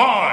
Hi,